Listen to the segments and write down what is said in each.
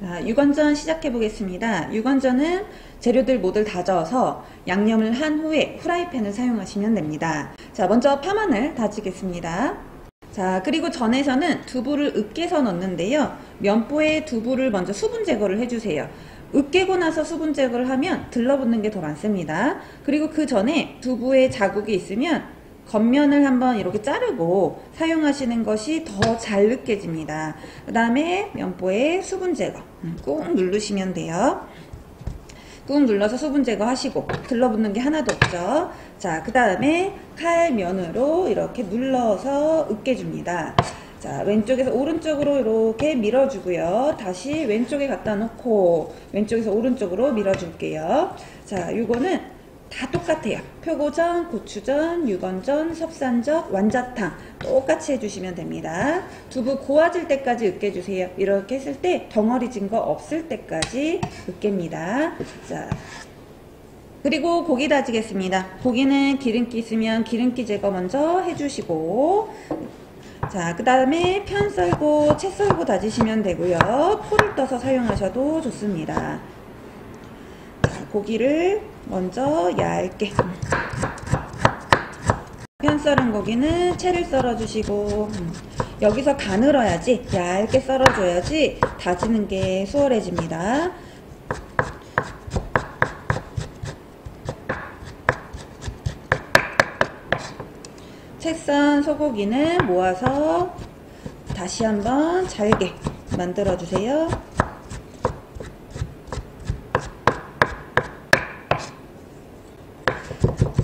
자, 육원전 시작해 보겠습니다. 육원전은 재료들 모두 다져서 양념을 한 후에 후라이팬을 사용하시면 됩니다. 자, 먼저 파마늘 다지겠습니다. 자, 그리고 전에서는 두부를 으깨서 넣는데요. 면보에 두부를 먼저 수분 제거를 해주세요. 으깨고 나서 수분 제거를 하면 들러붙는 게 더 많습니다. 그리고 그 전에 두부에 자국이 있으면 겉면을 한번 이렇게 자르고 사용하시는 것이 더잘 으깨집니다. 그 다음에 면보에 수분 제거 음, 꾹 누르시면 돼요. 꾹 눌러서 수분 제거하시고 들러붙는 게 하나도 없죠. 자, 그 다음에 칼면으로 이렇게 눌러서 으깨줍니다. 자, 왼쪽에서 오른쪽으로 이렇게 밀어주고요. 다시 왼쪽에 갖다 놓고 왼쪽에서 오른쪽으로 밀어줄게요. 자, 요거는 다 똑같아요. 표고전, 고추전, 육원전, 섭산젓, 완자탕 똑같이 해주시면 됩니다. 두부 고와질 때까지 으깨주세요. 이렇게 했을 때 덩어리 진 거 없을 때까지 으깹니다. 자, 그리고 고기 다지겠습니다. 고기는 기름기 있으면 기름기 제거 먼저 해주시고 자, 그 다음에 편 썰고 채 썰고 다지시면 되고요. 포를 떠서 사용하셔도 좋습니다. 자, 고기를 먼저 얇게 편 썰은 고기는 채를 썰어주시고 음, 여기서 가늘어야지 얇게 썰어줘야지 다지는 게 수월해집니다. 채썬 소고기는 모아서 다시 한번 잘게 만들어 주세요.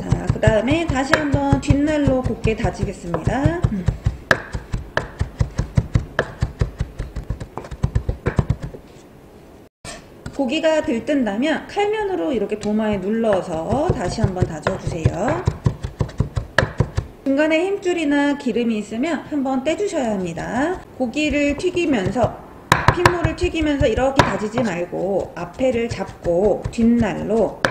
자, 그 다음에 다시 한번 뒷날로 곱게 다지겠습니다. 음. 고기가 들뜬다면 칼면으로 이렇게 도마에 눌러서 다시 한번 다져주세요. 중간에 힘줄이나 기름이 있으면 한번 떼주셔야 합니다. 고기를 튀기면서 핏물을 튀기면서 이렇게 다지지 말고 앞에를 잡고 뒷날로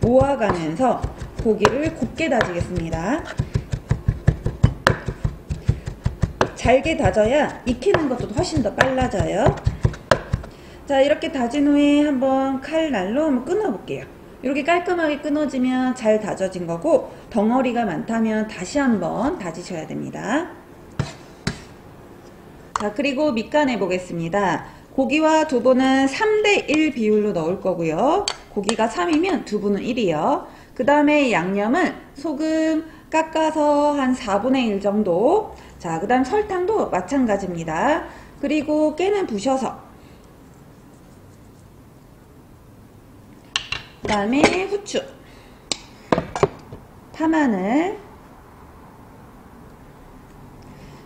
모아가면서 고기를 곱게 다지겠습니다. 잘게 다져야 익히는 것도 훨씬 더 빨라져요. 자 이렇게 다진 후에 한번 칼날로 한번 끊어볼게요. 이렇게 깔끔하게 끊어지면 잘 다져진 거고 덩어리가 많다면 다시 한번 다지셔야 됩니다. 자 그리고 밑간해 보겠습니다. 고기와 두부는 3대1 비율로 넣을 거고요. 고기가 3이면 두부는 1이요. 그 다음에 양념은 소금 깎아서 한 4분의 1 정도. 자 그 다음 설탕도 마찬가지입니다. 그리고 깨는 부셔서. 그 다음에 후추. 파마늘.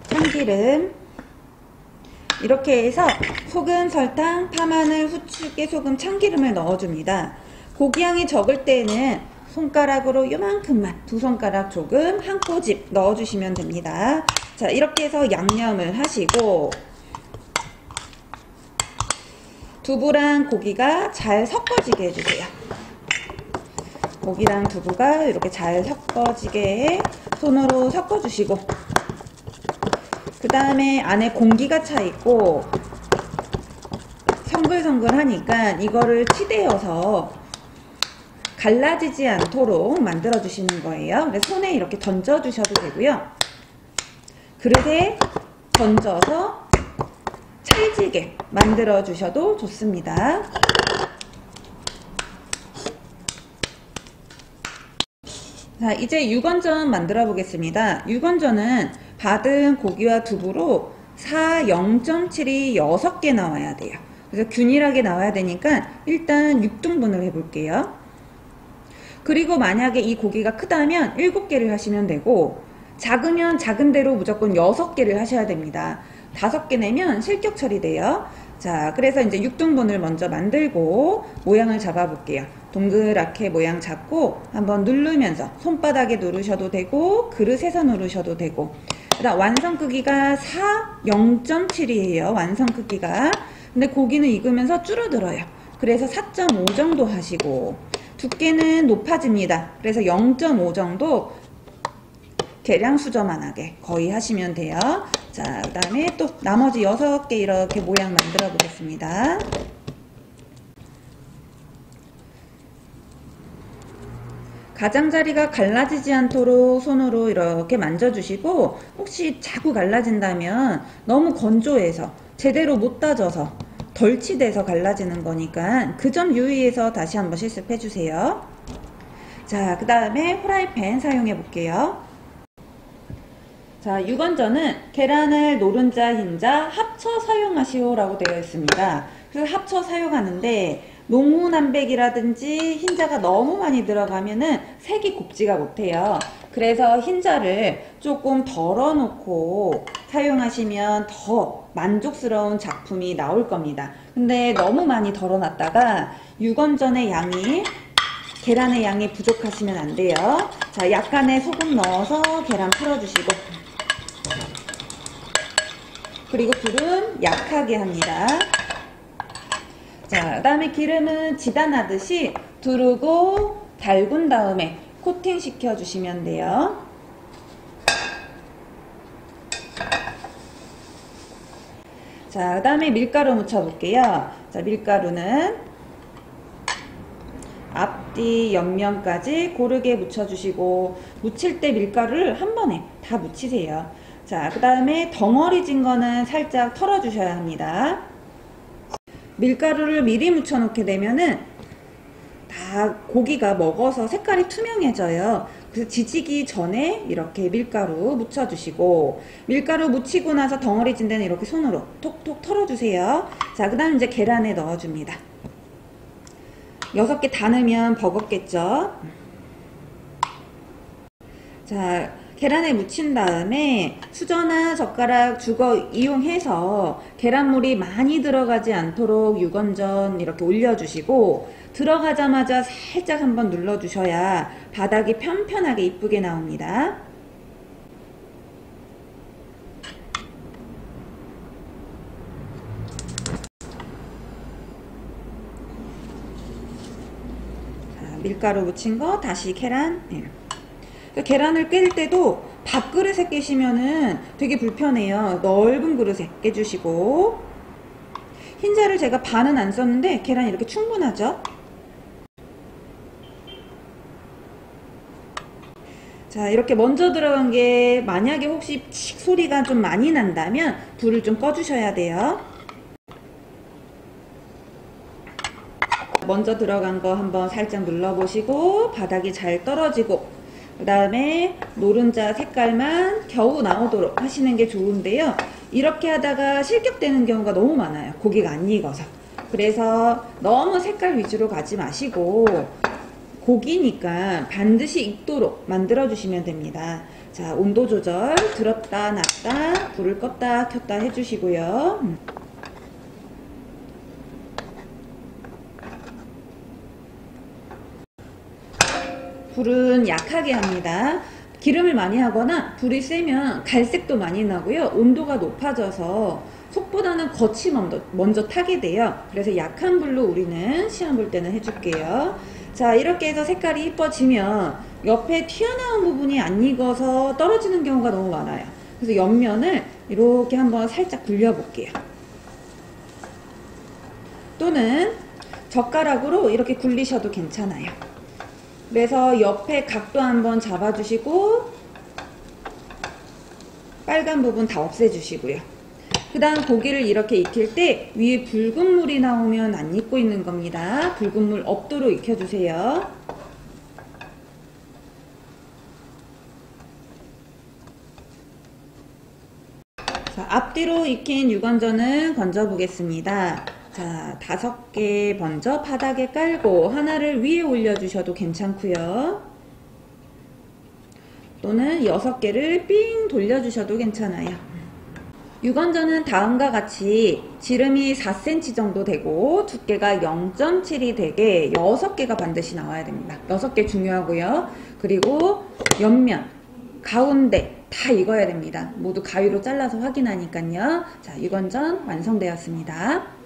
참기름. 이렇게 해서 소금, 설탕, 파마늘, 후추, 깨소금, 참기름을 넣어줍니다. 고기 양이 적을 때는 손가락으로 요만큼만 두 손가락 조금 한 꼬집 넣어주시면 됩니다. 자 이렇게 해서 양념을 하시고 두부랑 고기가 잘 섞어지게 해주세요. 고기랑 두부가 이렇게 잘 섞어지게 손으로 섞어주시고 그 다음에 안에 공기가 차 있고 성글성글하니까 이거를 치대어서 갈라지지 않도록 만들어 주시는 거예요. 손에 이렇게 던져 주셔도 되고요. 그릇에 던져서 찰지게 만들어 주셔도 좋습니다. 자 이제 육원전 만들어 보겠습니다. 육원전은 받은 고기와 두부로 4 0.7이 6개 나와야 돼요. 그래서 균일하게 나와야 되니까 일단 6등분을 해볼게요. 그리고 만약에 이 고기가 크다면 7개를 하시면 되고 작으면 작은 대로 무조건 6개를 하셔야 됩니다. 5개 내면 실격 처리돼요. 자 그래서 이제 6등분을 먼저 만들고 모양을 잡아 볼게요. 동그랗게 모양 잡고 한번 누르면서 손바닥에 누르셔도 되고 그릇에서 누르셔도 되고 그다음 완성 크기가 4 0.7이에요 완성 크기가 근데 고기는 익으면서 줄어들어요 그래서 4.5 정도 하시고 두께는 높아집니다 그래서 0.5 정도 계량 수저만 하게 거의 하시면 돼요 자, 그 다음에 또 나머지 6개 이렇게 모양 만들어 보겠습니다. 가장자리가 갈라지지 않도록 손으로 이렇게 만져주시고 혹시 자꾸 갈라진다면 너무 건조해서 제대로 못 다져서 덜치돼서 갈라지는 거니까 그 점 유의해서 다시 한번 실습해 주세요. 자, 그 다음에 프라이팬 사용해 볼게요. 자, 유건전은 계란을 노른자, 흰자 합쳐 사용하시오라고 되어 있습니다. 그래서 합쳐 사용하는데 농후난백이라든지 흰자가 너무 많이 들어가면은 색이 곱지가 못해요. 그래서 흰자를 조금 덜어놓고 사용하시면 더 만족스러운 작품이 나올 겁니다. 근데 너무 많이 덜어놨다가 유건전의 양이 계란의 양이 부족하시면 안 돼요. 자, 약간의 소금 넣어서 계란 풀어주시고 그리고 불은 약하게 합니다. 자, 그 다음에 기름은 지단하듯이 두르고 달군 다음에 코팅 시켜 주시면 돼요. 자, 그 다음에 밀가루 묻혀볼게요. 자, 밀가루는 앞뒤 옆면까지 고르게 묻혀주시고 묻힐 때 밀가루를 한 번에 다 묻히세요. 자, 그 다음에 덩어리 진 거는 살짝 털어주셔야 합니다. 밀가루를 미리 묻혀 놓게 되면은 다 고기가 먹어서 색깔이 투명해져요. 그래서 지지기 전에 이렇게 밀가루 묻혀주시고 밀가루 묻히고 나서 덩어리 진 데는 이렇게 손으로 톡톡 털어주세요. 자, 그 다음 이제 계란에 넣어줍니다. 여섯 개 다 넣으면 버겁겠죠? 자, 계란에 묻힌 다음에 수저나 젓가락 주거 이용해서 계란물이 많이 들어가지 않도록 유건전 이렇게 올려주시고 들어가자마자 살짝 한번 눌러주셔야 바닥이 편편하게 이쁘게 나옵니다. 자, 밀가루 묻힌 거 다시 계란 네. 그 계란을 깰 때도 밥그릇에 깨시면은 되게 불편해요. 넓은 그릇에 깨주시고 흰자를 제가 반은 안 썼는데 계란이 이렇게 충분하죠? 자 이렇게 먼저 들어간 게 만약에 혹시 칙 소리가 좀 많이 난다면 불을 좀 꺼주셔야 돼요. 먼저 들어간 거 한번 살짝 눌러보시고 바닥이 잘 떨어지고 그 다음에 노른자 색깔만 겨우 나오도록 하시는 게 좋은데요. 이렇게 하다가 실격되는 경우가 너무 많아요. 고기가 안 익어서. 그래서 너무 색깔 위주로 가지 마시고 고기니까 반드시 익도록 만들어 주시면 됩니다. 자, 온도 조절 들었다 놨다 불을 껐다 켰다 해주시고요. 불은 약하게 합니다. 기름을 많이 하거나 불이 세면 갈색도 많이 나고요. 온도가 높아져서 속보다는 겉이 먼저, 타게 돼요. 그래서 약한 불로 우리는 시험 볼 때는 해줄게요. 자 이렇게 해서 색깔이 이뻐지면 옆에 튀어나온 부분이 안 익어서 떨어지는 경우가 너무 많아요. 그래서 옆면을 이렇게 한번 살짝 굴려볼게요. 또는 젓가락으로 이렇게 굴리셔도 괜찮아요. 그래서 옆에 각도 한번 잡아주시고 빨간 부분 다 없애주시고요. 그 다음 고기를 이렇게 익힐 때 위에 붉은 물이 나오면 안 익고 있는 겁니다. 붉은 물 없도록 익혀주세요. 자, 앞뒤로 익힌 유건전은 건져 보겠습니다. 자, 다섯 개 먼저 바닥에 깔고 하나를 위에 올려주셔도 괜찮고요. 또는 여섯 개를 삥 돌려주셔도 괜찮아요. 유건전은 다음과 같이 지름이 4cm 정도 되고 두께가 0.7이 되게 6개가 반드시 나와야 됩니다. 6개 중요하고요. 그리고 옆면, 가운데 다 익어야 됩니다. 모두 가위로 잘라서 확인하니까요. 자, 유건전 완성되었습니다.